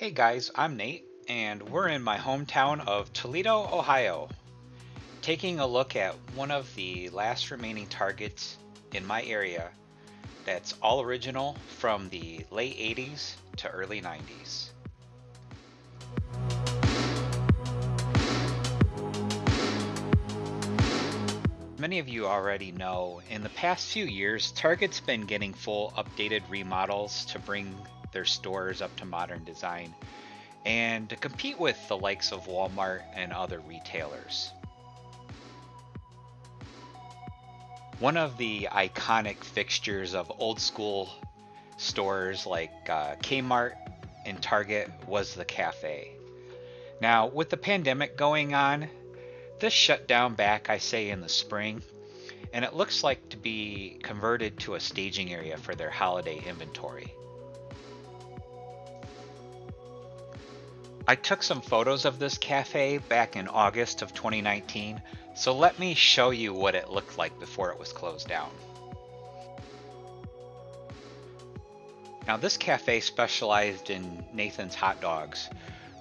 Hey guys, I'm Nate, and we're in my hometown of Toledo, Ohio, taking a look at one of the last remaining targets in my area that's all original from the late 80s to early 90s. Many of you already know, in the past few years, Target's been getting full updated remodels to bring their stores up to modern design and to compete with the likes of Walmart and other retailers. One of the iconic fixtures of old school stores like uh, Kmart and Target was the cafe. Now, with the pandemic going on, this shut down back, I say, in the spring, and it looks like to be converted to a staging area for their holiday inventory. I took some photos of this cafe back in August of 2019, so let me show you what it looked like before it was closed down. Now this cafe specialized in Nathan's hot dogs,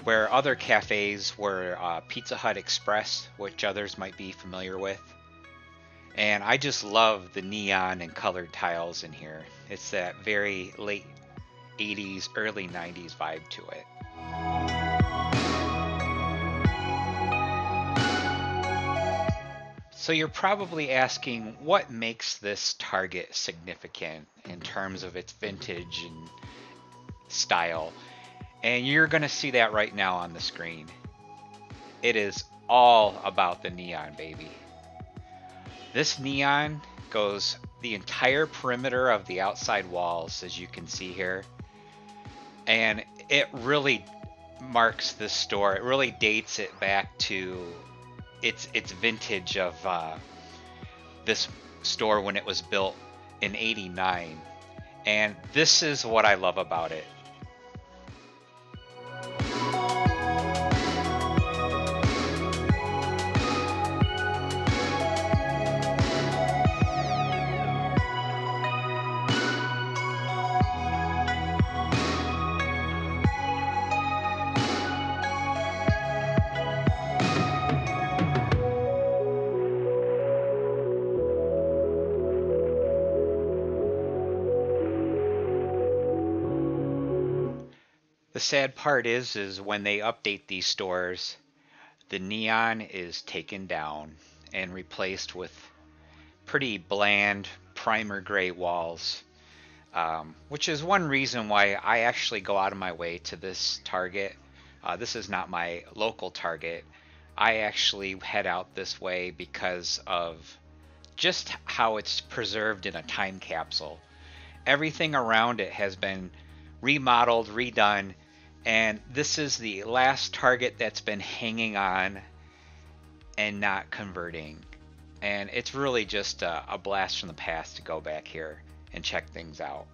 where other cafes were uh, Pizza Hut Express, which others might be familiar with. And I just love the neon and colored tiles in here. It's that very late 80s, early 90s vibe to it. So you're probably asking what makes this target significant in mm-hmm. terms of its vintage and style. And you're going to see that right now on the screen. It is all about the neon, baby. This neon goes the entire perimeter of the outside walls, as you can see here. And it really marks this store. It really dates it back to its its vintage of uh, this store when it was built in 89. And this is what I love about it. The sad part is, is when they update these stores, the neon is taken down and replaced with pretty bland primer gray walls. Um, which is one reason why I actually go out of my way to this Target. Uh, this is not my local Target. I actually head out this way because of just how it's preserved in a time capsule. Everything around it has been remodeled, redone, and this is the last target that's been hanging on and not converting. And it's really just a, a blast from the past to go back here and check things out.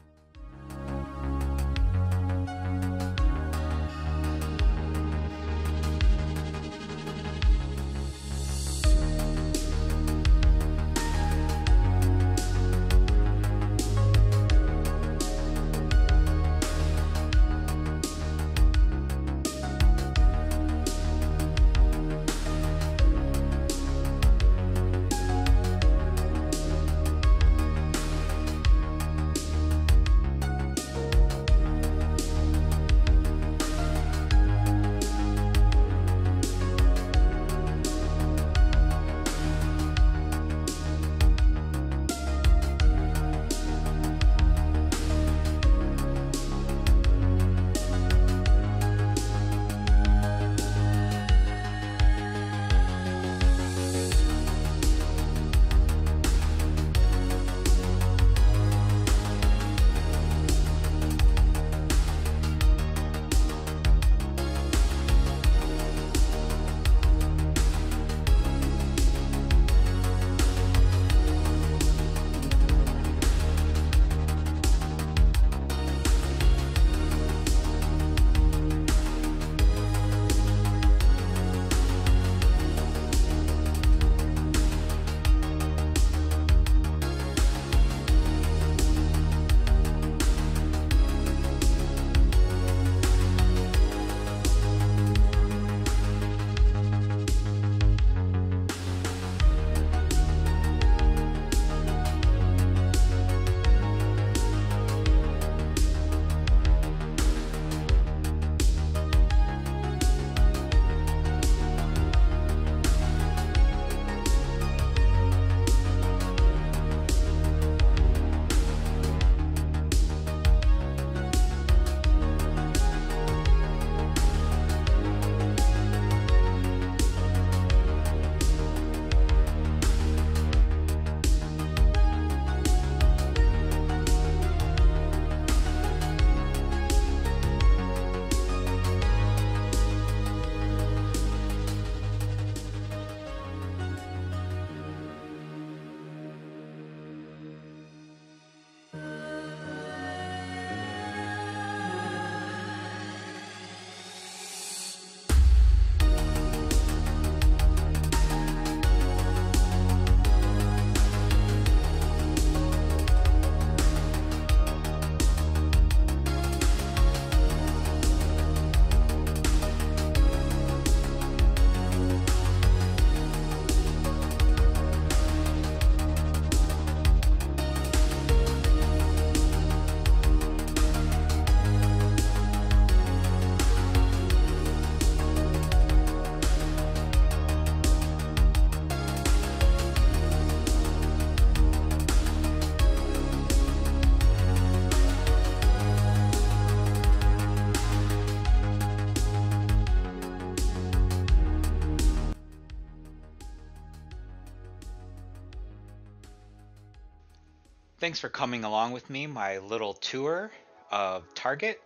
Thanks for coming along with me, my little tour of Target,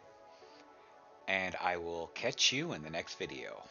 and I will catch you in the next video.